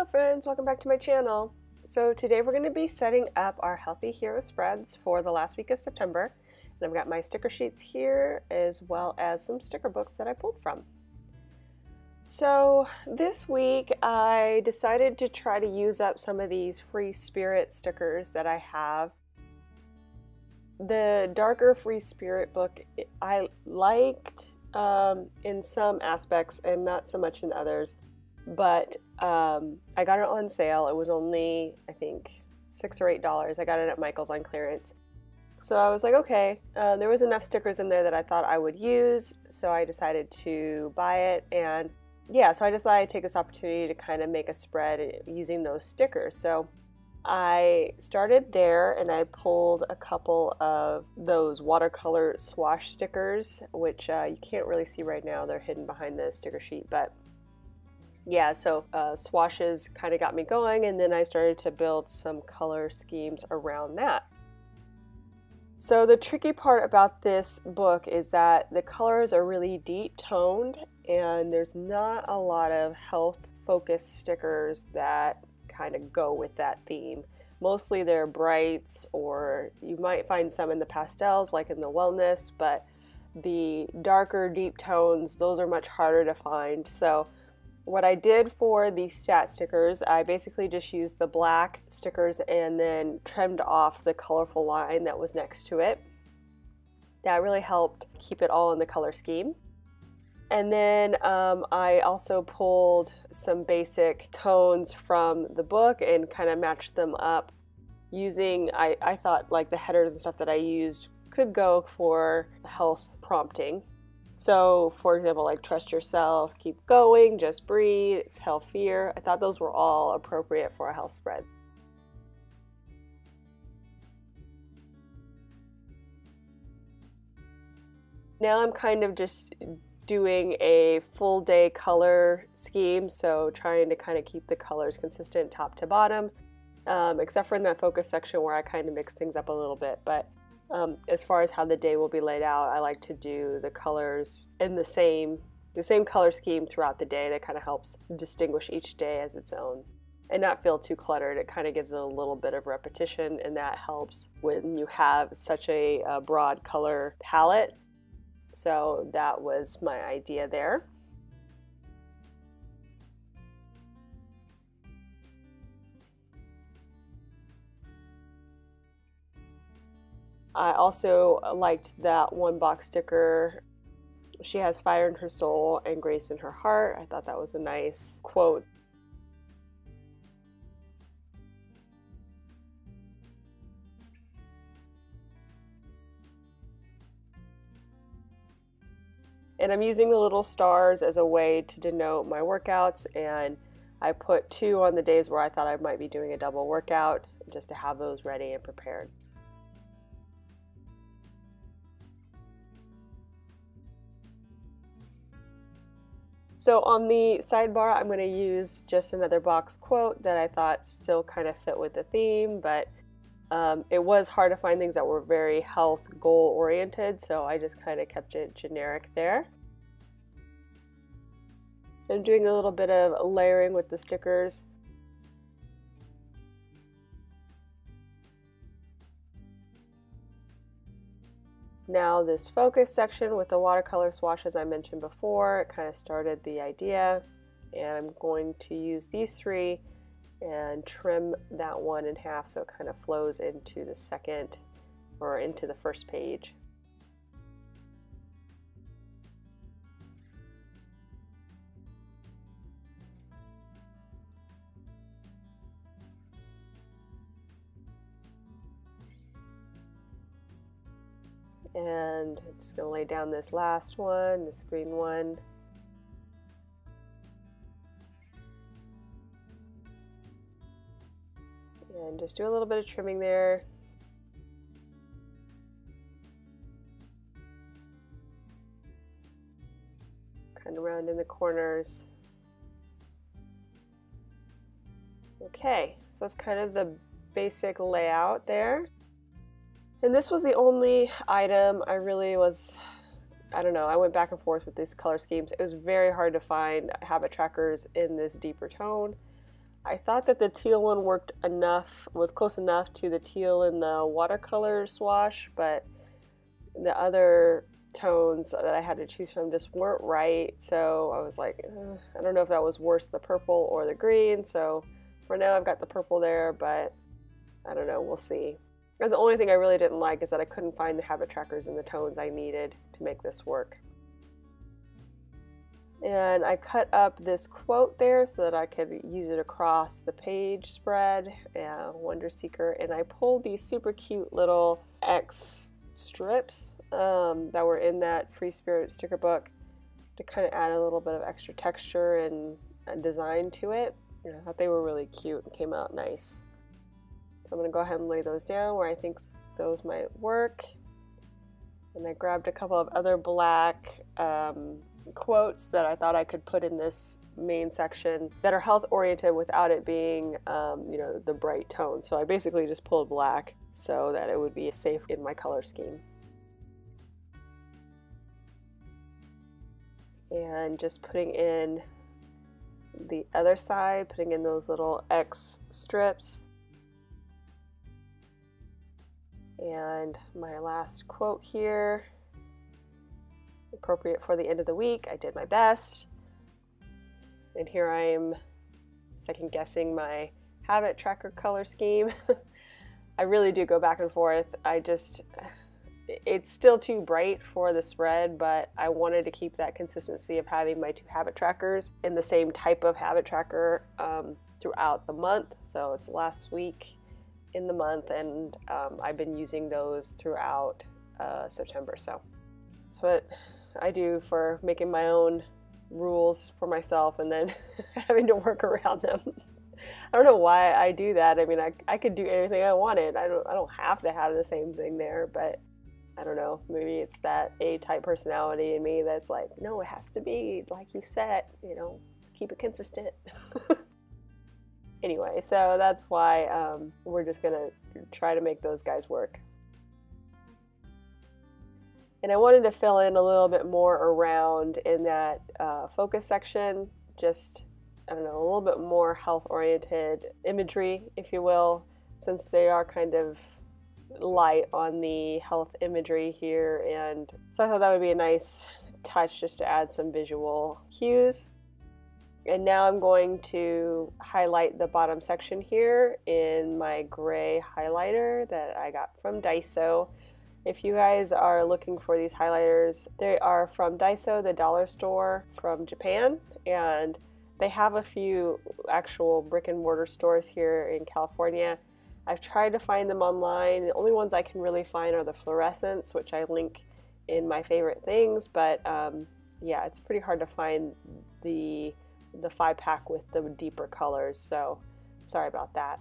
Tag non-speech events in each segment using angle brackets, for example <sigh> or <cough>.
Hello friends, welcome back to my channel. So today we're going to be setting up our Healthy Hero spreads for the last week of September. And I've got my sticker sheets here as well as some sticker books that I pulled from. So this week I decided to try to use up some of these free spirit stickers that I have. The darker free spirit book I liked um, in some aspects and not so much in others but um, I got it on sale. It was only, I think, six or eight dollars. I got it at Michael's on clearance. So I was like, okay, uh, there was enough stickers in there that I thought I would use, so I decided to buy it. And yeah, so I just thought I'd take this opportunity to kind of make a spread using those stickers. So I started there and I pulled a couple of those watercolor swash stickers, which uh, you can't really see right now. They're hidden behind the sticker sheet, but yeah, so uh, swashes kind of got me going, and then I started to build some color schemes around that. So, the tricky part about this book is that the colors are really deep toned, and there's not a lot of health focused stickers that kind of go with that theme. Mostly they're brights, or you might find some in the pastels, like in the wellness, but the darker, deep tones, those are much harder to find. So, what I did for the stat stickers, I basically just used the black stickers and then trimmed off the colorful line that was next to it. That really helped keep it all in the color scheme. And then um, I also pulled some basic tones from the book and kind of matched them up using, I, I thought like the headers and stuff that I used could go for health prompting. So, for example, like trust yourself, keep going, just breathe, exhale fear. I thought those were all appropriate for a health spread. Now I'm kind of just doing a full day color scheme, so trying to kind of keep the colors consistent top to bottom, um, except for in that focus section where I kind of mix things up a little bit. But um, as far as how the day will be laid out, I like to do the colors in the same the same color scheme throughout the day. That kind of helps distinguish each day as its own and not feel too cluttered. It kind of gives it a little bit of repetition, and that helps when you have such a, a broad color palette. So that was my idea there. I also liked that one box sticker. She has fire in her soul and grace in her heart. I thought that was a nice quote. And I'm using the little stars as a way to denote my workouts and I put two on the days where I thought I might be doing a double workout just to have those ready and prepared. So on the sidebar, I'm going to use just another box quote that I thought still kind of fit with the theme, but um, it was hard to find things that were very health goal oriented, so I just kind of kept it generic there. I'm doing a little bit of layering with the stickers. Now this focus section with the watercolor swashes I mentioned before, it kind of started the idea. And I'm going to use these three and trim that one in half so it kind of flows into the second or into the first page. And I'm just going to lay down this last one, this green one. And just do a little bit of trimming there. Kind of round in the corners. Okay, so that's kind of the basic layout there. And this was the only item I really was, I don't know, I went back and forth with these color schemes. It was very hard to find habit trackers in this deeper tone. I thought that the teal one worked enough, was close enough to the teal in the watercolor swash, but the other tones that I had to choose from just weren't right. So I was like, I don't know if that was worse the purple or the green. So for now, I've got the purple there, but I don't know. We'll see. Because the only thing I really didn't like is that I couldn't find the habit trackers and the tones I needed to make this work. And I cut up this quote there so that I could use it across the page spread, and Wonder Seeker, and I pulled these super cute little X strips um, that were in that Free Spirit sticker book to kind of add a little bit of extra texture and, and design to it. I thought they were really cute and came out nice. So I'm going to go ahead and lay those down where I think those might work. And I grabbed a couple of other black um, quotes that I thought I could put in this main section that are health oriented without it being, um, you know, the bright tone. So I basically just pulled black so that it would be safe in my color scheme. And just putting in the other side, putting in those little X strips. And my last quote here appropriate for the end of the week. I did my best. And here I am second guessing my habit tracker color scheme. <laughs> I really do go back and forth. I just, it's still too bright for the spread, but I wanted to keep that consistency of having my two habit trackers in the same type of habit tracker um, throughout the month. So it's last week in the month, and um, I've been using those throughout uh, September. So that's what I do for making my own rules for myself and then <laughs> having to work around them. I don't know why I do that. I mean, I, I could do anything I wanted. I don't I don't have to have the same thing there, but I don't know. Maybe it's that A-type personality in me that's like, no, it has to be like you said. You know, keep it consistent. <laughs> anyway, so that's why um, we're just gonna try to make those guys work. And I wanted to fill in a little bit more around in that uh, focus section, just, I don't know, a little bit more health oriented imagery, if you will, since they are kind of light on the health imagery here. And so I thought that would be a nice touch just to add some visual cues. And now I'm going to highlight the bottom section here in my gray highlighter that I got from Daiso. If you guys are looking for these highlighters, they are from Daiso, the dollar store from Japan, and they have a few actual brick and mortar stores here in California. I've tried to find them online. The only ones I can really find are the fluorescents, which I link in my favorite things, but um, yeah, it's pretty hard to find the the five pack with the deeper colors, so sorry about that.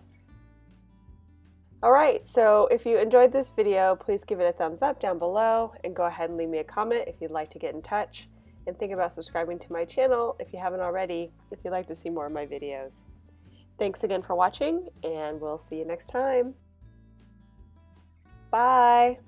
All right, so if you enjoyed this video, please give it a thumbs up down below and go ahead and leave me a comment if you'd like to get in touch. And think about subscribing to my channel if you haven't already, if you'd like to see more of my videos. Thanks again for watching, and we'll see you next time. Bye!